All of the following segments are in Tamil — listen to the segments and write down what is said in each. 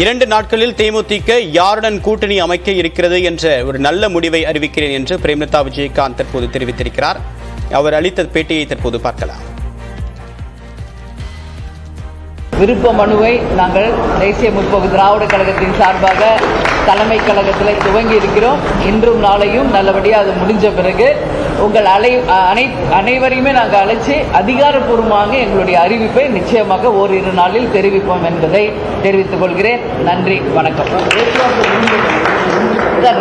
இரண்டு நாட்களில் தேமுதிக யாருடன் கூட்டணி அமைக்க இருக்கிறது என்ற ஒரு நல்ல முடிவை அறிவிக்கிறேன் என்று பிரேம்லதா விஜயகாந்த் தற்போது தெரிவித்திருக்கிறார். அவர் அளித்த பேட்டியை தற்போது பார்க்கலாம். விருப்ப மனுவை நாங்கள் தேசிய முற்போக்கு திராவிட கழகத்தின் சார்பாக தலைமை கழகத்தில் துவங்கி இருக்கிறோம். இன்றும் நாளையும் நல்லபடியாக அது முடிஞ்ச பிறகு உங்கள் அலை அனை அனைவரையுமே நாங்கள் அழைச்சி அதிகாரப்பூர்வமாக எங்களுடைய அறிவிப்பை நிச்சயமாக ஓரிரு நாளில் தெரிவிப்போம் என்பதை தெரிவித்துக் கொள்கிறேன். நன்றி வணக்கம்.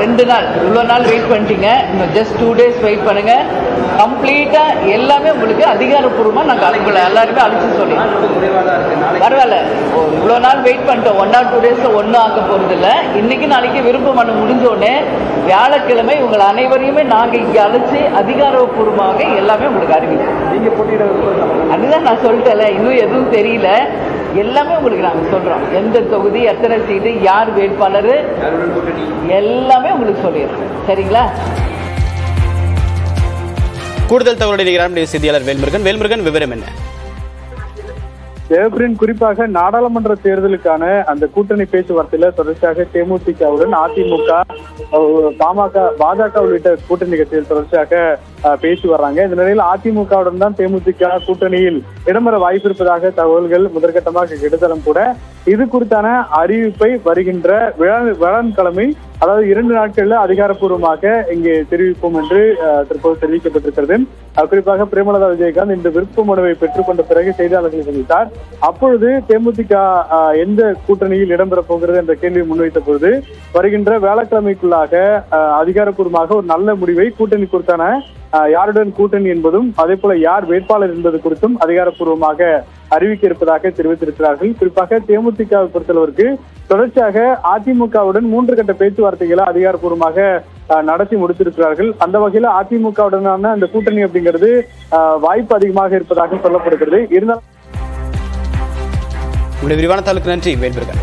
ரெண்டு நாள் இவ்வளோ நாள் வெயிட் பண்ணிட்டீங்க. இன்னும் ஜஸ்ட் டூ டேஸ் வெயிட் பண்ணுங்க. கம்ப்ளீட்டாக எல்லாமே உங்களுக்கு அதிகாரப்பூர்வமாக நாங்கள் அழைக்கல எல்லாருமே அழைச்சி சொல்லி பரவாயில்ல. ஓ, இவ்வளோ நாள் வெயிட் பண்ணிட்டோம். ஒன் ஆர் டூ டேஸில் ஒன்றும் ஆக போகிறதில்ல இன்னைக்கு நாளைக்கு விருப்பம் பண்ண முடிஞ்சோடனே வியாழக்கிழமை உங்கள் அனைவரையுமே நாங்கள் இங்கே அழைச்சி அதிகாரப்பூர்வமாக எல்லாமே உங்களுக்கு அறிவிப்போம் நீங்க போட்டியிட அதுதான் நான் சொல்லிட்டேன்ல இன்னும் எதுவும் தெரியல. எல்லாமே உங்களுக்கு நாங்கள் சொல்கிறோம் எந்த தொகுதி எத்தனை சீட்டு யார் வேட்பாளர் எல்லாமே உங்களுக்கு சொல்லிடுறோம் சரிங்களா? கூடுதல் தகவலுடைய நிகழ்ச்சி செய்தியாளர் வேல்முருகன். வேல்முருகன் விவரம் என்ன? ஜெயபிரின் குறிப்பாக நாடாளுமன்ற தேர்தலுக்கான அந்த கூட்டணி பேச்சுவார்த்தையில தொடர்ச்சியாக தேமுதிகவுடன் அதிமுக பாமக பாஜக உள்ளிட்ட கூட்டணி கட்சிகள் தொடர்ச்சியாக பேசி வர்றாங்க. இந்த நிலையில் அதிமுகவுடன் தான் தேமுதிக கூட்டணியில் இடம்பெற வாய்ப்பு இருப்பதாக தகவல்கள் முதற்கட்டமாக கிடைத்தாலும் கூட. இது குறித்தான அறிவிப்பை வருகின்ற விழா- வியாழக்கிழமை அதாவது இரண்டு நாட்கள்ல அதிகாரப்பூர்வமாக இங்கே தெரிவிப்போம் என்று தற்போது தெரிவிக்கப்பட்டிருக்கிறது. குறிப்பாக பிரேமலதா விஜயகாந்த் இந்த விருப்ப மனுவை பெற்றுக்கொண்ட பிறகு செய்தியாளர்களை சந்தித்தார். அப்பொழுது தேமுதிக எந்த கூட்டணியில் இடம்பெறப் போகிறது என்ற கேள்வியை முன்வைத்த பொழுது வருகின்ற வேளாக்கிழமைக்குள்ளாக அஹ், அதிகாரப்பூர்வமாக ஒரு நல்ல முடிவை கூட்டணி குறித்தான யாருடன் கூட்டணி என்பதும் அதே போல யார் வேட்பாளர் என்பது குறித்தும் அதிகாரப்பூர்வமாக அறிவிக்க இருப்பதாக தெரிவித்திருக்கிறார்கள். குறிப்பாக தேமுதிகவை பொறுத்தளவிற்கு தொடர்ச்சியாக அதிமுகவுடன் மூன்று கட்ட பேச்சுவார்த்தைகளை அதிகாரப்பூர்வமாக அஹ், நடத்தி முடித்திருக்கிறார்கள். அந்த வகையில் அதிமுகவுடனான அந்த கூட்டணி அப்படிங்கிறது வாய்ப்பு அதிகமாக இருப்பதாக சொல்லப்படுகிறது. இருந்தாலும் விரிவான தாளுக்கு நன்றி. வேல்முருகன்